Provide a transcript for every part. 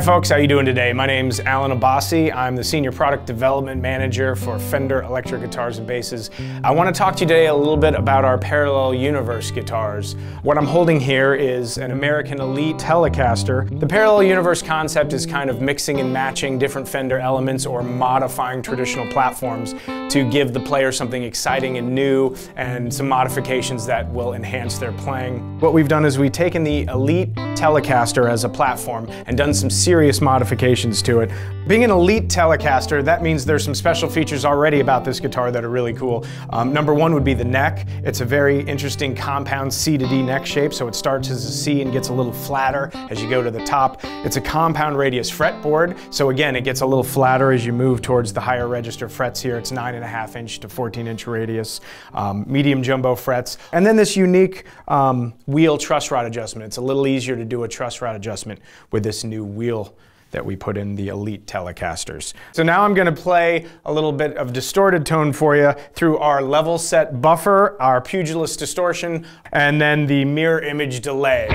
folks, how you doing today? My name's Allen Abbassi. I'm the Senior Product Development Manager for Fender Electric Guitars and Basses. I want to talk to you today a little bit about our Parallel Universe guitars. What I'm holding here is an American Elite Telecaster. The Parallel Universe concept is kind of mixing and matching different Fender elements or modifying traditional platforms to give the player something exciting and new and some modifications that will enhance their playing. What we've done is we've taken the Elite Telecaster as a platform and done some serious modifications to it. Being an Elite Telecaster, that means there's some special features already about this guitar that are really cool. Um, number one would be the neck. It's a very interesting compound C to D neck shape, so it starts as a C and gets a little flatter as you go to the top. It's a compound radius fretboard, so again, it gets a little flatter as you move towards the higher register frets here. It's nine and a half inch to 14 inch radius, um, medium jumbo frets. And then this unique um, wheel truss rod adjustment. It's a little easier to do a truss rod adjustment with this new wheel that we put in the Elite Telecasters. So now I'm going to play a little bit of distorted tone for you through our level set buffer, our pugilist distortion, and then the mirror image delay.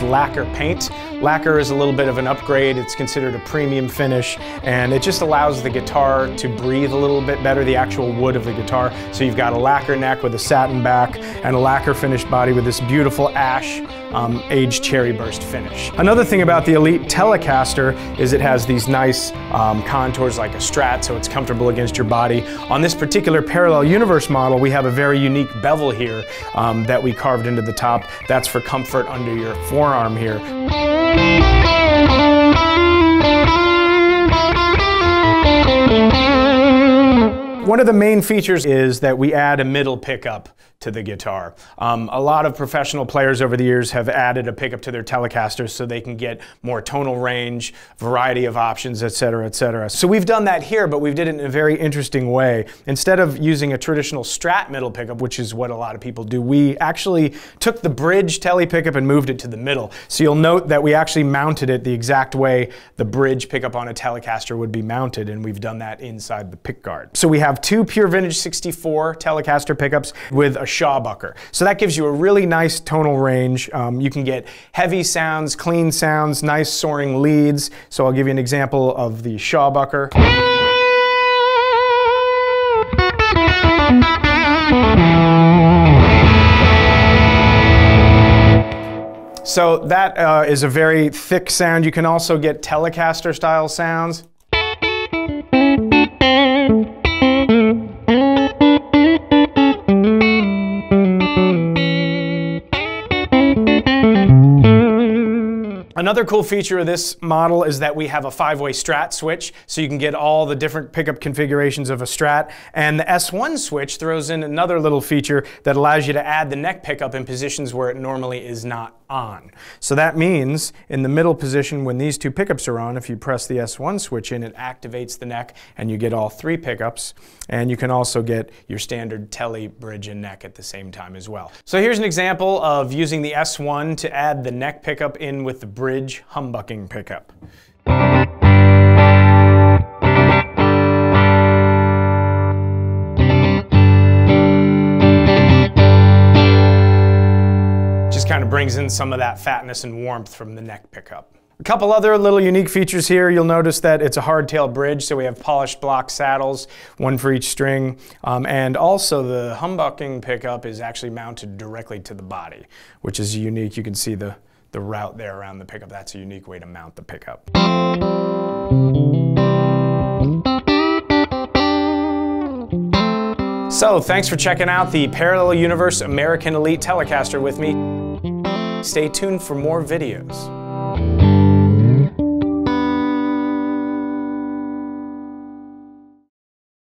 Lacquer paint. Lacquer is a little bit of an upgrade. It's considered a premium finish and it just allows the guitar to breathe a little bit better, the actual wood of the guitar. So you've got a lacquer neck with a satin back and a lacquer finished body with this beautiful ash um, aged cherry burst finish. Another thing about the Elite Telecaster is it has these nice um, contours like a Strat so it's comfortable against your body. On this particular Parallel Universe model we have a very unique bevel here um, that we carved into the top. That's for comfort under your forearm here. One of the main features is that we add a middle pickup to the guitar. Um, a lot of professional players over the years have added a pickup to their Telecasters so they can get more tonal range, variety of options, etc., etc. So we've done that here, but we've did it in a very interesting way. Instead of using a traditional Strat middle pickup, which is what a lot of people do, we actually took the bridge Tele pickup and moved it to the middle. So you'll note that we actually mounted it the exact way the bridge pickup on a Telecaster would be mounted, and we've done that inside the pickguard. So we have two Pure Vintage 64 Telecaster pickups with a Shawbucker. So that gives you a really nice tonal range. Um, you can get heavy sounds, clean sounds, nice soaring leads. So I'll give you an example of the Shawbucker. So that uh, is a very thick sound. You can also get Telecaster style sounds. Another cool feature of this model is that we have a five-way Strat switch, so you can get all the different pickup configurations of a Strat. And the S1 switch throws in another little feature that allows you to add the neck pickup in positions where it normally is not on. So that means in the middle position when these two pickups are on, if you press the S1 switch in, it activates the neck and you get all three pickups. And you can also get your standard tele bridge and neck at the same time as well. So here's an example of using the S1 to add the neck pickup in with the bridge humbucking pickup. Just kind of brings in some of that fatness and warmth from the neck pickup. A couple other little unique features here. You'll notice that it's a hardtail bridge, so we have polished block saddles, one for each string. Um, and also the humbucking pickup is actually mounted directly to the body, which is unique. You can see the, the route there around the pickup. That's a unique way to mount the pickup. So thanks for checking out the Parallel Universe American Elite Telecaster with me. Stay tuned for more videos.